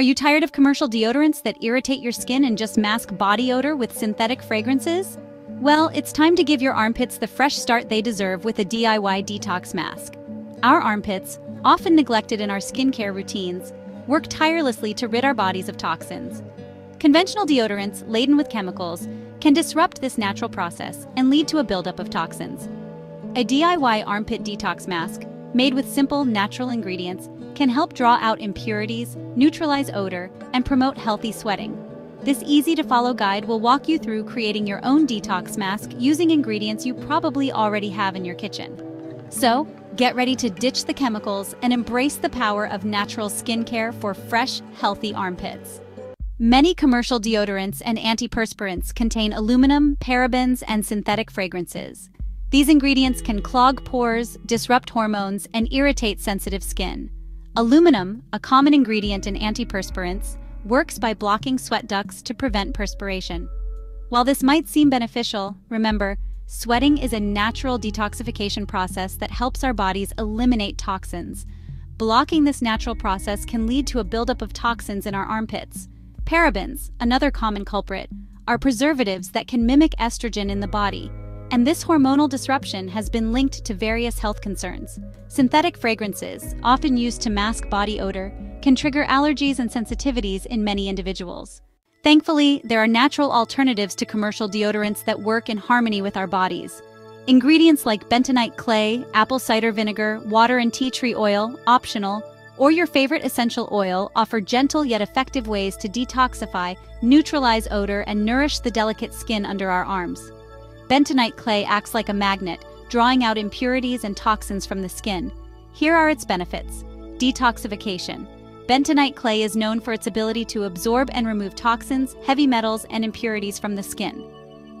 Are you tired of commercial deodorants that irritate your skin and just mask body odor with synthetic fragrances? Well, it's time to give your armpits the fresh start they deserve with a DIY detox mask. Our armpits, often neglected in our skincare routines, work tirelessly to rid our bodies of toxins. Conventional deodorants, laden with chemicals, can disrupt this natural process and lead to a buildup of toxins. A DIY armpit detox mask, made with simple, natural ingredients, can help draw out impurities, neutralize odor, and promote healthy sweating. This easy-to-follow guide will walk you through creating your own detox mask using ingredients you probably already have in your kitchen. So, get ready to ditch the chemicals and embrace the power of natural skincare for fresh, healthy armpits. Many commercial deodorants and antiperspirants contain aluminum, parabens, and synthetic fragrances. These ingredients can clog pores, disrupt hormones, and irritate sensitive skin. Aluminum, a common ingredient in antiperspirants, works by blocking sweat ducts to prevent perspiration. While this might seem beneficial, remember, sweating is a natural detoxification process that helps our bodies eliminate toxins. Blocking this natural process can lead to a buildup of toxins in our armpits. Parabens, another common culprit, are preservatives that can mimic estrogen in the body, and this hormonal disruption has been linked to various health concerns. Synthetic fragrances, often used to mask body odor, can trigger allergies and sensitivities in many individuals. Thankfully, there are natural alternatives to commercial deodorants that work in harmony with our bodies. Ingredients like bentonite clay, apple cider vinegar, water and tea tree oil, optional, or your favorite essential oil offer gentle yet effective ways to detoxify, neutralize odor, and nourish the delicate skin under our arms. Bentonite clay acts like a magnet, drawing out impurities and toxins from the skin. Here are its benefits. Detoxification. Bentonite clay is known for its ability to absorb and remove toxins, heavy metals, and impurities from the skin.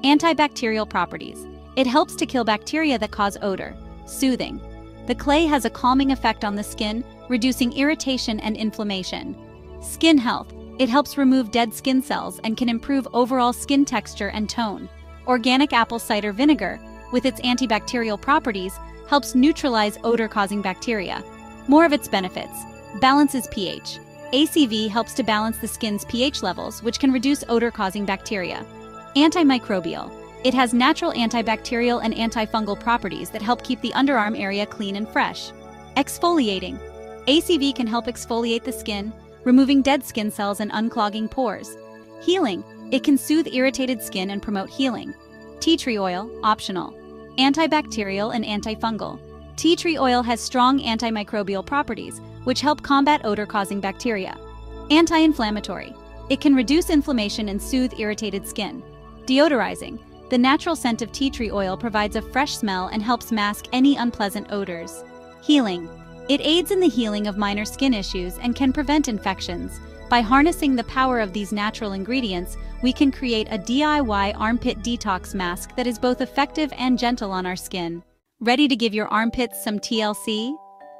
Antibacterial properties. It helps to kill bacteria that cause odor. Soothing. The clay has a calming effect on the skin, reducing irritation and inflammation. Skin health. It helps remove dead skin cells and can improve overall skin texture and tone. Organic apple cider vinegar, with its antibacterial properties, helps neutralize odor-causing bacteria. More of its benefits. Balances pH. ACV helps to balance the skin's pH levels, which can reduce odor-causing bacteria. Antimicrobial. It has natural antibacterial and antifungal properties that help keep the underarm area clean and fresh. Exfoliating. ACV can help exfoliate the skin, removing dead skin cells and unclogging pores. Healing. It can soothe irritated skin and promote healing. Tea tree oil, optional. Antibacterial and antifungal. Tea tree oil has strong antimicrobial properties, which help combat odor-causing bacteria. Anti-inflammatory. It can reduce inflammation and soothe irritated skin. Deodorizing. The natural scent of tea tree oil provides a fresh smell and helps mask any unpleasant odors. Healing. It aids in the healing of minor skin issues and can prevent infections. By harnessing the power of these natural ingredients, we can create a DIY armpit detox mask that is both effective and gentle on our skin. Ready to give your armpits some TLC?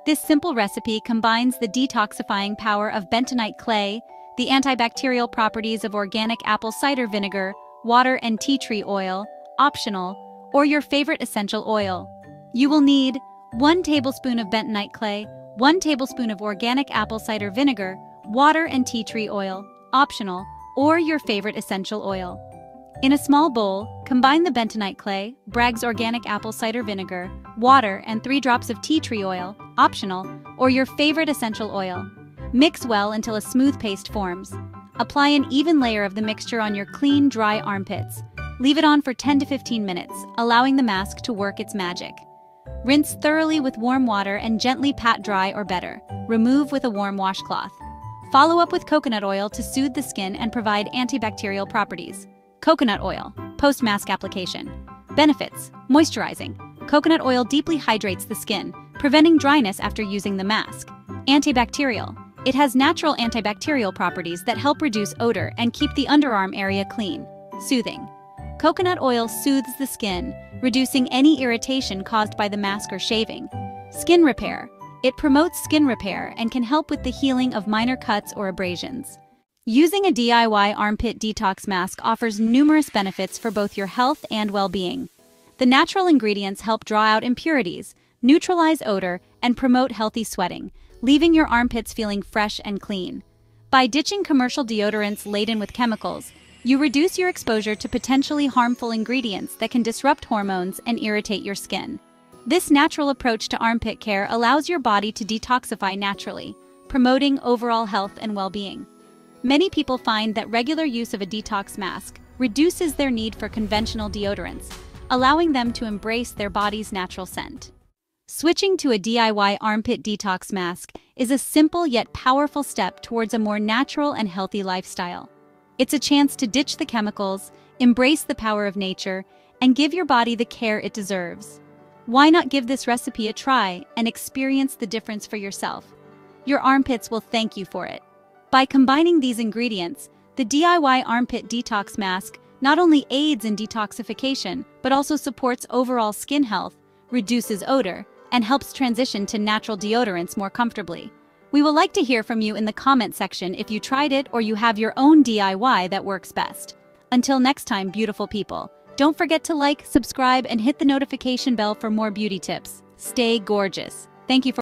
This simple recipe combines the detoxifying power of bentonite clay, the antibacterial properties of organic apple cider vinegar, water and tea tree oil, optional, or your favorite essential oil. You will need 1 tablespoon of bentonite clay, 1 tablespoon of organic apple cider vinegar, water and tea tree oil, optional, or your favorite essential oil. In a small bowl, combine the bentonite clay, Bragg's organic apple cider vinegar, water, and 3 drops of tea tree oil, optional, or your favorite essential oil. Mix well until a smooth paste forms. Apply an even layer of the mixture on your clean, dry armpits. Leave it on for 10 to 15 minutes, allowing the mask to work its magic. Rinse thoroughly with warm water and gently pat dry or better. Remove with a warm washcloth. Follow up with coconut oil to soothe the skin and provide antibacterial properties. Coconut oil, post-mask application. Benefits, moisturizing. Coconut oil deeply hydrates the skin, preventing dryness after using the mask. Antibacterial. It has natural antibacterial properties that help reduce odor and keep the underarm area clean. Soothing. Coconut oil soothes the skin, reducing any irritation caused by the mask or shaving. Skin repair. It promotes skin repair and can help with the healing of minor cuts or abrasions. Using a DIY armpit detox mask offers numerous benefits for both your health and well-being. The natural ingredients help draw out impurities, neutralize odor, and promote healthy sweating, leaving your armpits feeling fresh and clean. By ditching commercial deodorants laden with chemicals, you reduce your exposure to potentially harmful ingredients that can disrupt hormones and irritate your skin. This natural approach to armpit care allows your body to detoxify naturally, promoting overall health and well-being. Many people find that regular use of a detox mask reduces their need for conventional deodorants, allowing them to embrace their body's natural scent. Switching to a DIY armpit detox mask is a simple yet powerful step towards a more natural and healthy lifestyle. It's a chance to ditch the chemicals, embrace the power of nature, and give your body the care it deserves. Why not give this recipe a try and experience the difference for yourself? Your armpits will thank you for it. By combining these ingredients, the DIY Armpit Detox Mask not only aids in detoxification, but also supports overall skin health, reduces odor, and helps transition to natural deodorants more comfortably. We will like to hear from you in the comment section if you tried it or you have your own DIY that works best. Until next time, beautiful people, don't forget to like, subscribe, and hit the notification bell for more beauty tips. Stay gorgeous. Thank you for